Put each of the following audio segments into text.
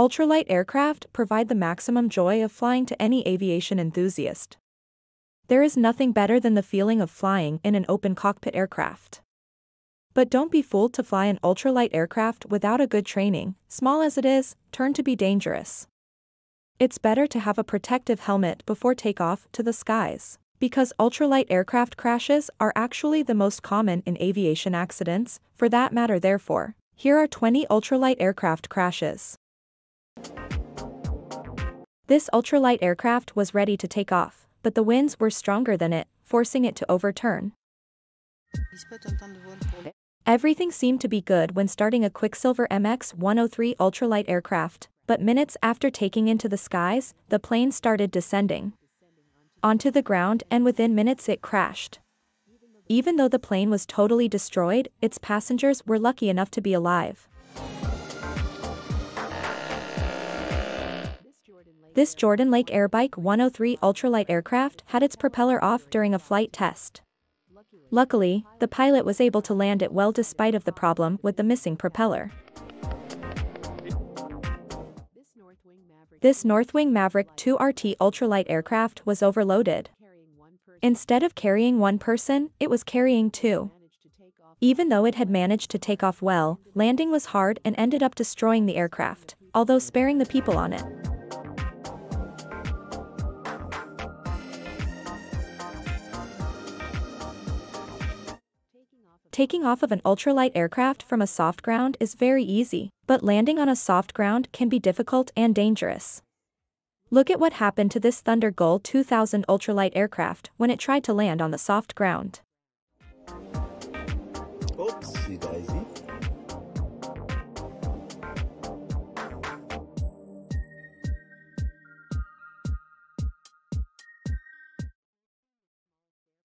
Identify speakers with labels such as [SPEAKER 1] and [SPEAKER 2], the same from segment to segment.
[SPEAKER 1] Ultralight aircraft provide the maximum joy of flying to any aviation enthusiast. There is nothing better than the feeling of flying in an open cockpit aircraft. But don't be fooled to fly an ultralight aircraft without a good training, small as it is, turn to be dangerous. It's better to have a protective helmet before takeoff to the skies. Because ultralight aircraft crashes are actually the most common in aviation accidents, for that matter therefore, here are 20 ultralight aircraft crashes. This ultralight aircraft was ready to take off, but the winds were stronger than it, forcing it to overturn. Everything seemed to be good when starting a Quicksilver MX-103 ultralight aircraft, but minutes after taking into the skies, the plane started descending onto the ground and within minutes it crashed. Even though the plane was totally destroyed, its passengers were lucky enough to be alive. This Jordan Lake Airbike 103 ultralight aircraft had its propeller off during a flight test. Luckily, the pilot was able to land it well despite of the problem with the missing propeller. This Northwing Maverick 2 RT ultralight aircraft was overloaded. Instead of carrying one person, it was carrying two. Even though it had managed to take off well, landing was hard and ended up destroying the aircraft, although sparing the people on it. Taking off of an ultralight aircraft from a soft ground is very easy, but landing on a soft ground can be difficult and dangerous. Look at what happened to this Thunder Gull 2000 ultralight aircraft when it tried to land on the soft ground.
[SPEAKER 2] Oopsie daisy.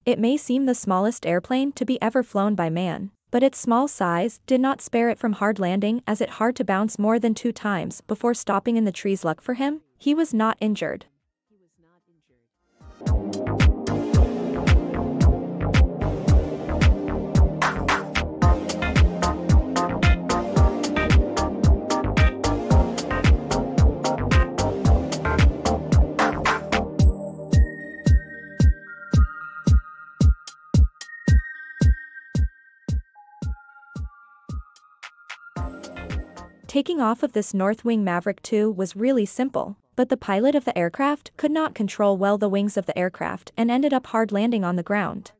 [SPEAKER 1] It may seem the smallest airplane to be ever flown by man, but its small size did not spare it from hard landing as it hard to bounce more than two times before stopping in the trees luck for him, he was not injured. Taking off of this Northwing Maverick 2 was really simple, but the pilot of the aircraft could not control well the wings of the aircraft and ended up hard landing on the ground.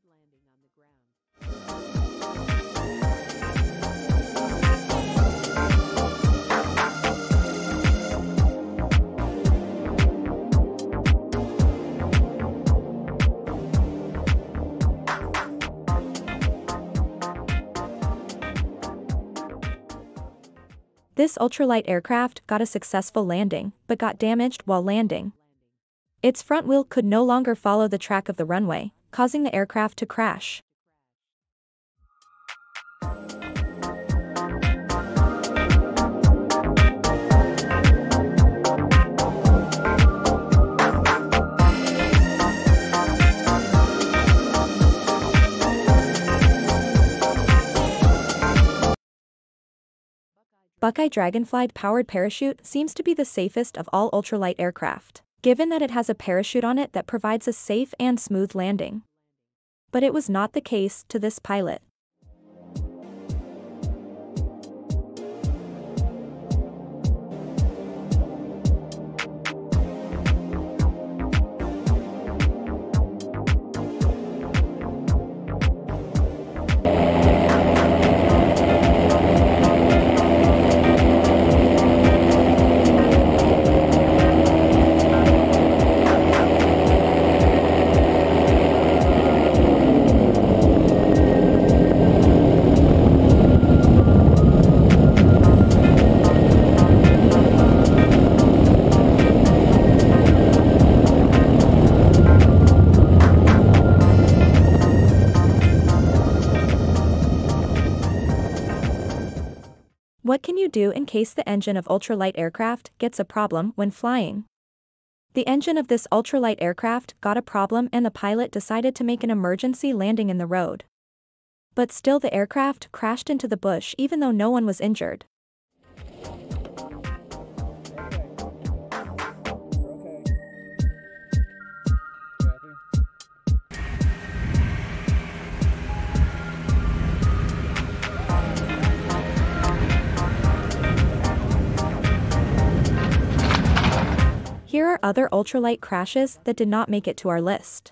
[SPEAKER 1] This ultralight aircraft got a successful landing, but got damaged while landing. Its front wheel could no longer follow the track of the runway, causing the aircraft to crash. Buckeye Dragonfly powered parachute seems to be the safest of all ultralight aircraft, given that it has a parachute on it that provides a safe and smooth landing. But it was not the case to this pilot. Do in case the engine of ultralight aircraft gets a problem when flying? The engine of this ultralight aircraft got a problem and the pilot decided to make an emergency landing in the road. But still the aircraft crashed into the bush even though no one was injured. Other ultralight crashes that did not make it to our list.